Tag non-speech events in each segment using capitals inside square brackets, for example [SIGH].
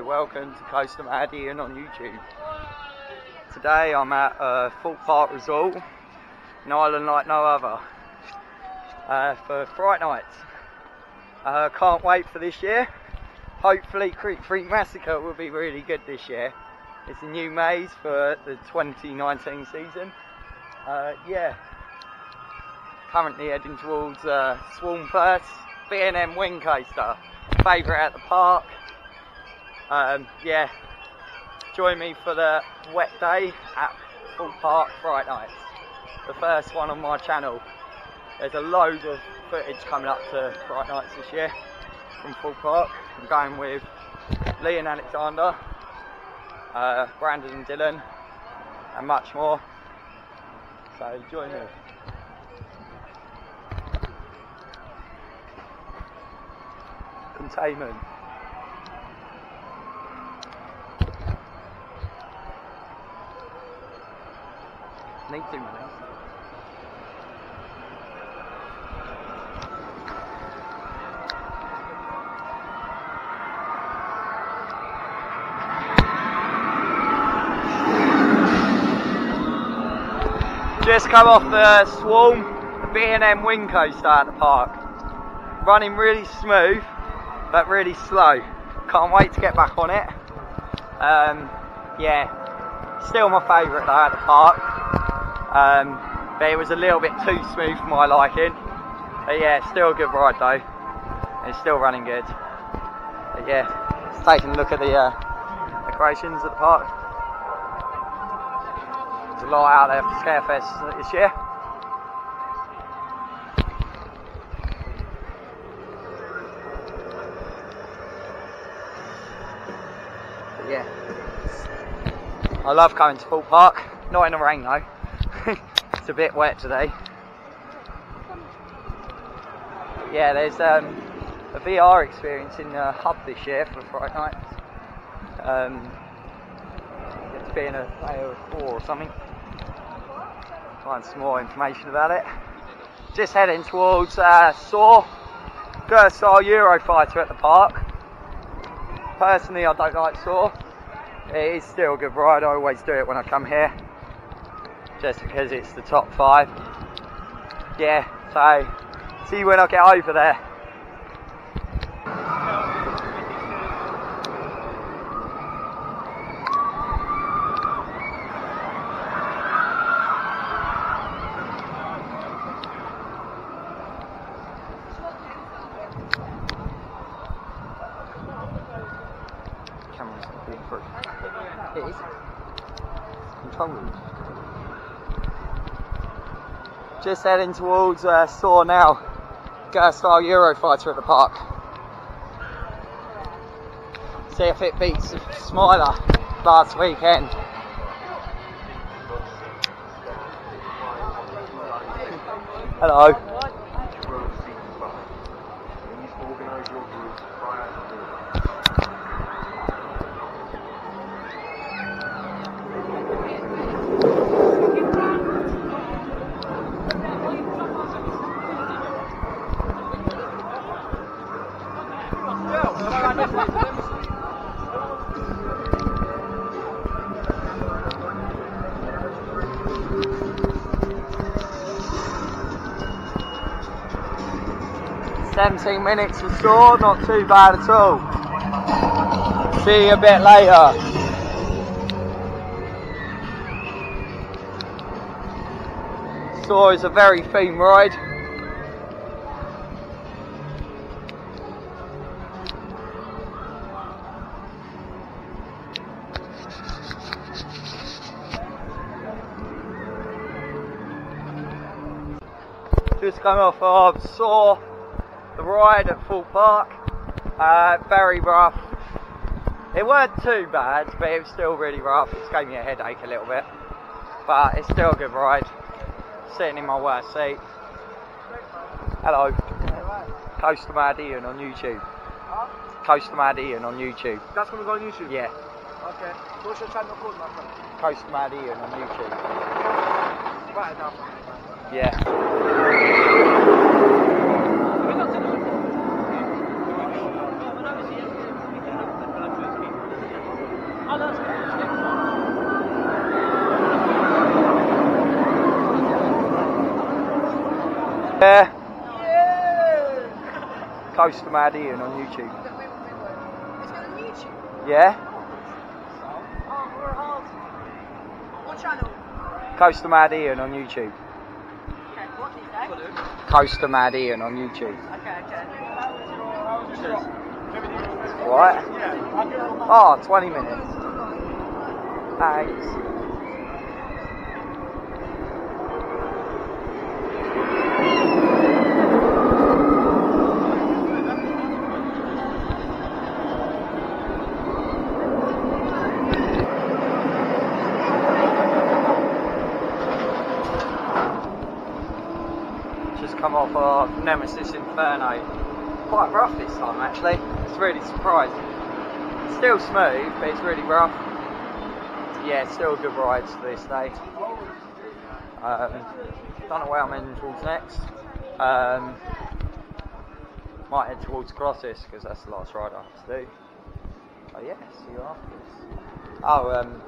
Welcome to Coaster Mad Ian on YouTube. Today I'm at uh, Thorpe Park Resort, an island like no other, uh, for Fright Nights. Uh, can't wait for this year. Hopefully Creek Freak Massacre will be really good this year. It's a new maze for the 2019 season. Uh, yeah, currently heading towards uh, Swarm first, B&M Wing Coaster, favourite at the park. Um, yeah, join me for the wet day at Thorpe Park Fright Nights, the first one on my channel. There's a load of footage coming up to Fright Nights this year from Thorpe Park. I'm going with Lee and Alexander, uh, Brandon and Dylan, and much more. So join me. Containment. Need two minutes. Just come off the Swarm, B&M wing coaster at the park. Running really smooth, but really slow. Can't wait to get back on it. Um, yeah, still my favourite though at the park. Um, but it was a little bit too smooth for my liking. But yeah, still a good ride though. It's still running good. But yeah, taking a look at the uh, decorations at the park. There's a lot out there for Scarefest this year. Yeah, I love coming to Thorpe Park. Not in the rain though. It's a bit wet today. Yeah, there's um, a VR experience in the hub this year for Fright Nights. Um, it's been a player of four or something. Find some more information about it. Just heading towards uh, Saw, Gerstlauer Euro-Fighter at the park. Personally, I don't like Saw. It is still a good ride. I always do it when I come here just because it's the top five. Yeah, so see when I get over there. Camera's. It is. Control room. Just heading towards uh, Saw now. Gerstlauer Euro-Fighter at the park. See if it beats Smiler last weekend. [LAUGHS] Hello. Seventeen minutes for Saw, not too bad at all. See you a bit later. Saw is a very theme ride. Just come off of Saw, ride at Thorpe Park. Uh, very rough. It weren't too bad, but it was still really rough. It gave me a headache a little bit. But it's still a good ride. Sitting in my worst seat. Hello. Coaster Mad Ian on YouTube. Coaster Mad Ian on YouTube. That's gonna go on YouTube? Yeah. Okay. What's your channel called, my friend? Coaster Mad Ian on YouTube. Right it down. Yeah. yeah. Coaster Mad Ian on YouTube. On YouTube? Yeah. Oh, What channel? Coaster Mad Ian on YouTube. Okay, what did you say? Coaster Mad Ian on YouTube. Okay, okay. What? Oh, 20 minutes. Thanks. Just come off of Nemesis Inferno. Quite rough this time actually. It's really surprising. Still smooth, but it's really rough. Yeah, still a good ride to this day. Um, don't know where I'm heading towards next. Um, might head towards Colossus because that's the last ride I have to do. Oh yeah, see you afterwards. Oh, um,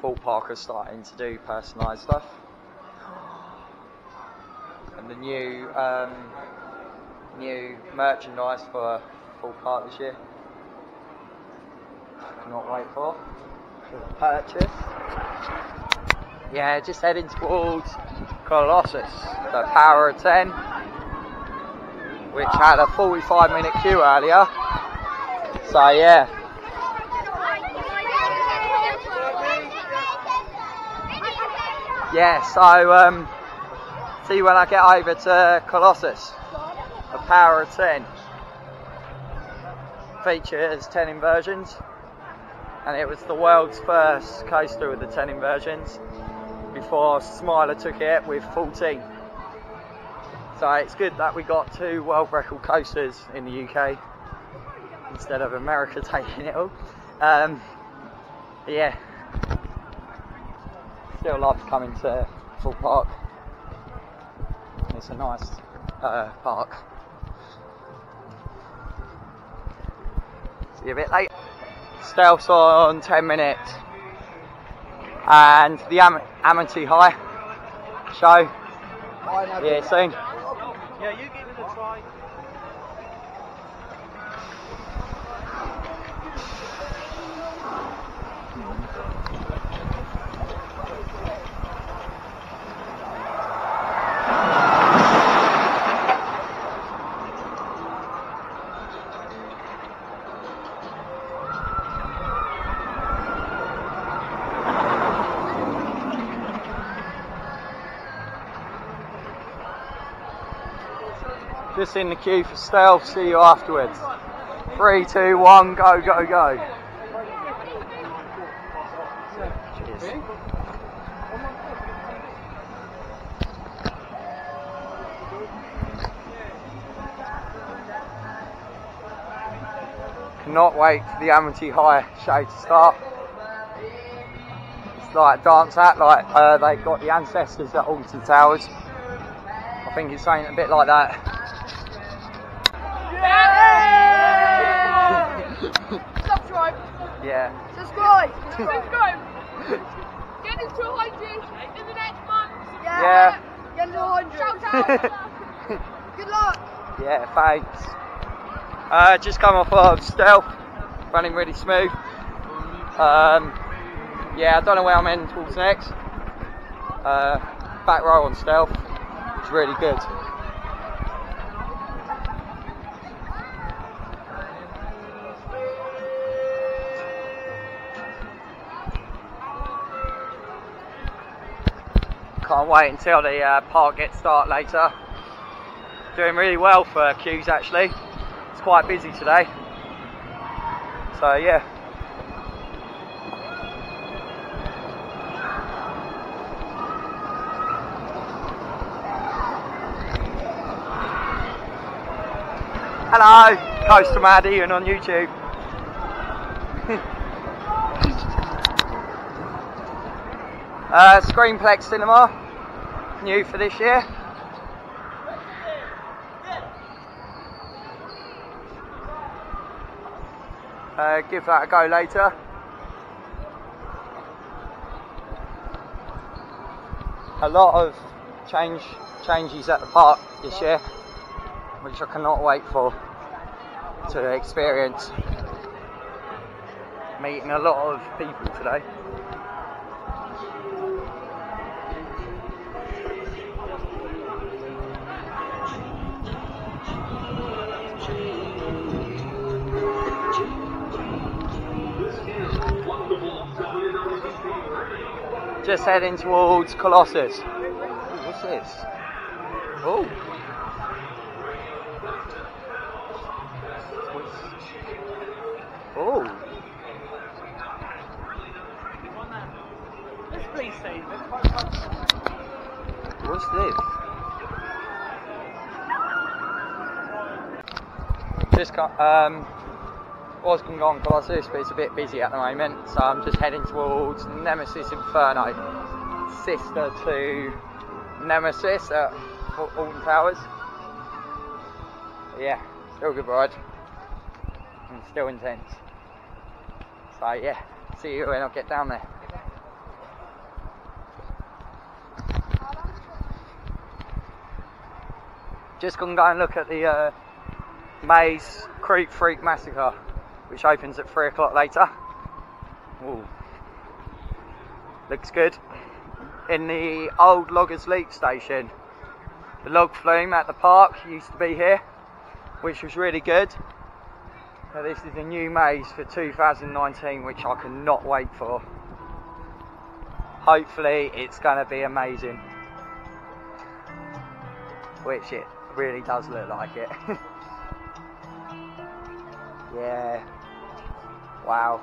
Full Parker's starting to do personalised stuff. And the new um, new merchandise for Thorpe Park this year. Cannot wait for for purchase. Yeah, just heading towards Colossus, the Power of 10, which had a 45 minute queue earlier. So yeah, yeah. So um, see when I get over to Colossus, A Power of 10 features 10 inversions, and it was the world's first coaster with the 10 inversions before Smiler took it with 14. So it's good that we got two world record coasters in the UK instead of America [LAUGHS] taking it all. Um, yeah, still love coming to Thorpe Park. It's a nice uh, park. See you a bit late. Stealth's on 10 minutes. And the Am- Amity High show. Yeah, soon. Yeah, you give it a try. Just in the queue for stealth. See you afterwards. Three, two, one, go, go, go. Cheers. Cannot wait for the Amity High show to start. It's like dance act, like uh, they got the ancestors at Alton Towers. I think it's something a bit like that. Subscribe. Yeah. Subscribe. Subscribe. Get us to 100 in the next month. Yeah. Get to 100. Shout out. [LAUGHS] Good luck. Yeah, thanks. Uh, just come off of stealth, running really smooth. Um, yeah, I don't know where I'm heading towards next. Uh, back row on stealth. It's really good. Can't wait until the uh, park gets start later doing really well for queues actually. It's quite busy today. So yeah. Hello, Coaster Mad Ian on YouTube. [LAUGHS] uh, Screenplex Cinema, new for this year. Uh, give that a go later. a lot of change changes at the park this year, which I cannot wait for to experience. Meeting a lot of people today. Just heading towards Colossus. Ooh, what's this? Oh. Oh. Let's please save it. What's this? Just got, um, was going on Colossus, but it's a bit busy at the moment, so I'm just heading towards Nemesis Inferno, sister to Nemesis at Al- Alton Towers. Yeah, still a good ride, and still intense. So yeah, see you when I get down there. Just gonna go and look at the uh, Maze Creek Freak Massacre, which opens at three o'clock later. Ooh. Looks good. In the old Loggers Leap station, the log flume at the park used to be here, which was really good. Now this is the new maze for 2019, which I cannot wait for. Hopefully, it's going to be amazing. Which it really does look like it. [LAUGHS] yeah. Wow.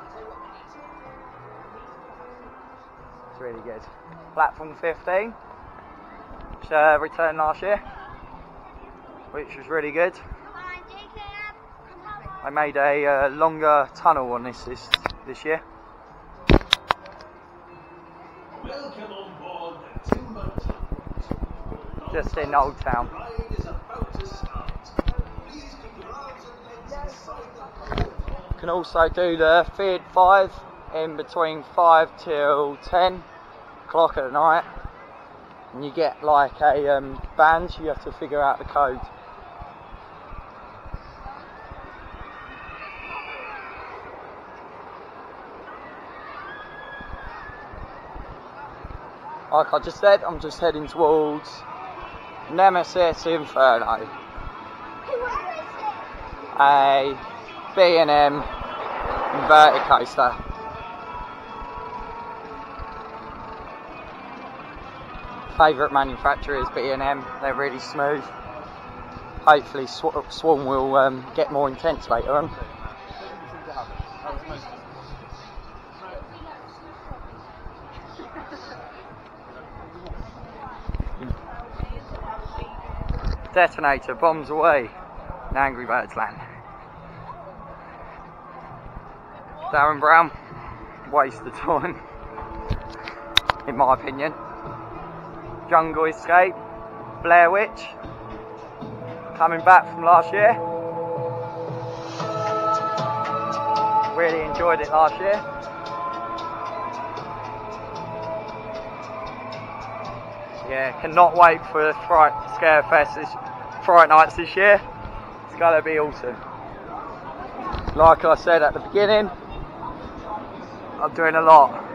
It's really good. Platform 15, which uh, returned last year, which was really good. I made a uh, longer tunnel on this this, this year. Welcome on board the Just in Old Town. You can also do the Feared 5 in between 5 till 10 o'clock at night. And you get like a um, band, you have to figure out the code. Like I just said, I'm just heading towards Nemesis Inferno. A B&M inverted coaster. Favourite manufacturer is B&M. They're really smooth. Hopefully Sw- Swarm will um, get more intense later on. Detonator bombs away in Angry Birds Land. Derren Brown, waste of time, in my opinion. Jungle Escape, Blair Witch, coming back from last year. Really enjoyed it last year. Yeah, cannot wait for the Fright Scare Fest this Fright Nights this year. It's gonna be awesome. Like I said at the beginning, I'm doing a lot.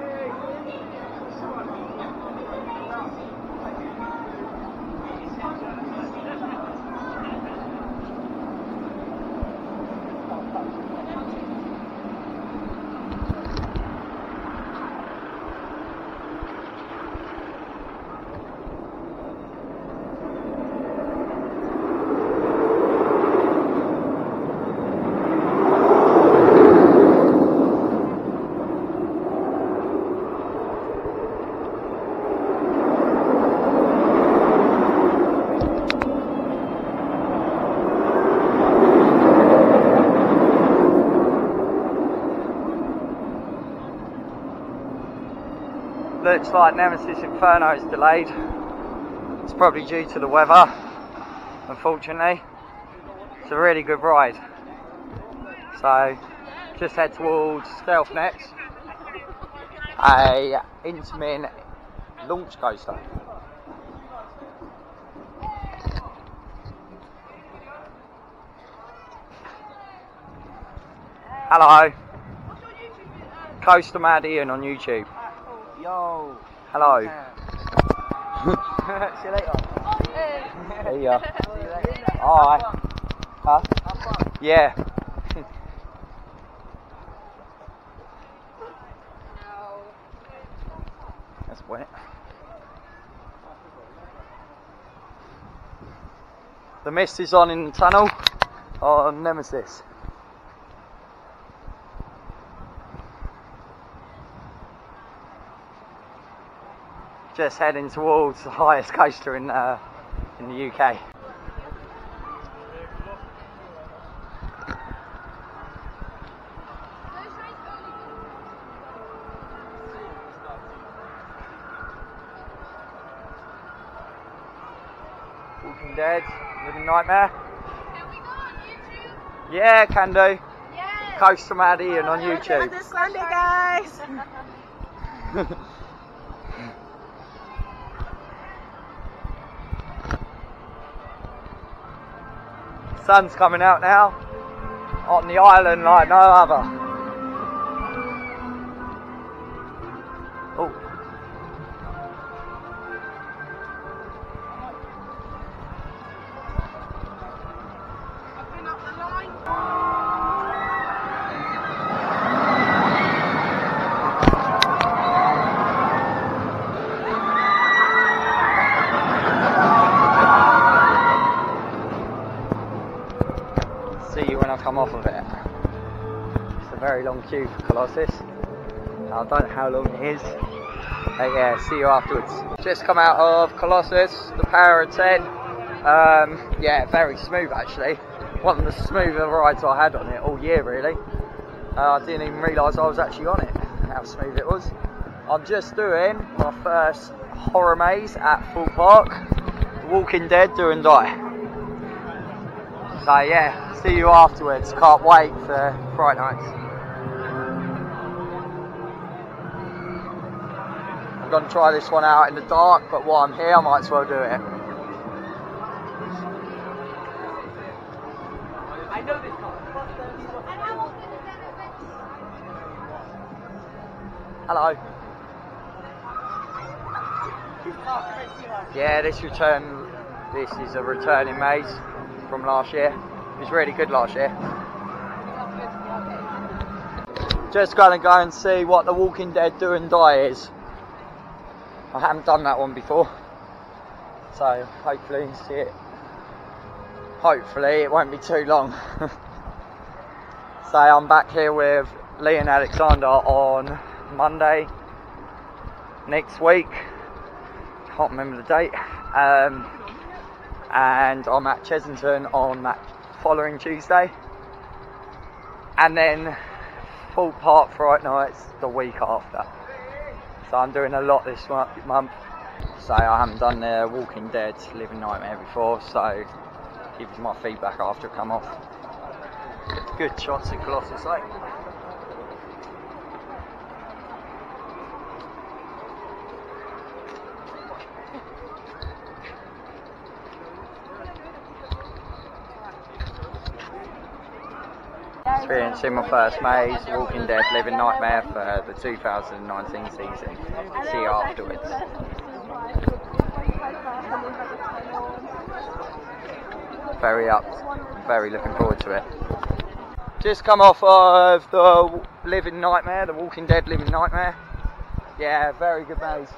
Looks like Nemesis Inferno is delayed. It's probably due to the weather, unfortunately. It's a really good ride. So, just head towards Stealth next. A Intamin launch coaster. Hello. Coaster Mad Ian on YouTube. Yo. Hello. [LAUGHS] See you later. oh, yeah. [LAUGHS] There you are. See you later. Alright. Huh? Yeah. [LAUGHS] That's wet. The mist is on in the tunnel on Nemesis. Just heading towards the highest coaster in uh, in the UK. Walking Dead, Living Nightmare. Can we go on YouTube? Yeah, can do. Yes. Coaster Mad Ian on YouTube. This Sunday, guys. [LAUGHS] Sun's coming out now on the island like no other. Queue for Colossus. I don't know how long it is. But yeah, see you afterwards. Just come out of Colossus, the Power of 10. Um, yeah, very smooth actually. One of the smoother rides I had on it all year really. Uh, I didn't even realise I was actually on it, how smooth it was. I'm just doing my first horror maze at Thorpe Park. Walking Dead, Do and Die. So yeah, see you afterwards. Can't wait for Friday nights. I'm gonna try this one out in the dark, but while I'm here, I might as well do it. I know this car. And how often is that event? Hello. Yeah, this return, this is a returning maze from last year. It was really good last year. Just gonna go and see what The Walking Dead Do and Die is. I haven't done that one before, so hopefully see it. Hopefully it won't be too long. [LAUGHS] so I'm back here with Lee and Alexander on Monday next week. Can't remember the date. Um, and I'm at Chessington on that following Tuesday. And then Thorpe Park Fright Nights the week after. So I'm doing a lot this month. So I haven't done the Walking Dead Living Nightmare before, so give you my feedback after I come off. Good shots in Colossus Lake. Experiencing my first maze, Walking Dead, Living Nightmare for the 2019 season. See you afterwards. Very up, very looking forward to it. Just come off of the Living Nightmare, the Walking Dead Living Nightmare. Yeah, very good maze.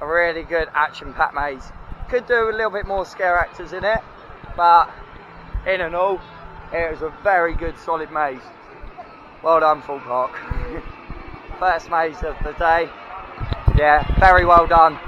A really good action-packed maze. Could do a little bit more scare actors in it, but in and all, it was a very good solid maze. Well done, Thorpe Park. [LAUGHS] First maze of the day. Yeah, very well done.